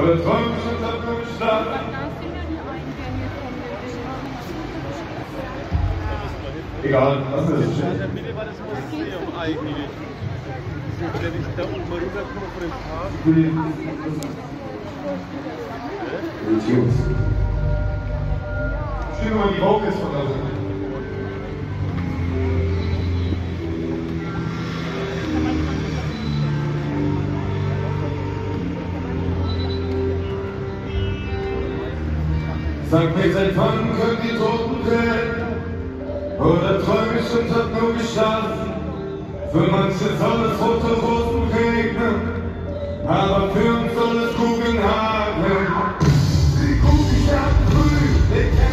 Oder träum ich und hab nur geschlafen? Egal, lass mir das In stehen. der Mitte war das Museum eigentlich. Wenn ich da oben rüberkomme von dem Park. Stehen wir mal die Vocals von da Sankt Peter entfangen können die Toten krähen. Oder träumisch und hat nur geschlafen. Für manche soll es rote Rosen regnen, aber für uns soll es Kugeln hageln. Die Kugeln schlagen früh,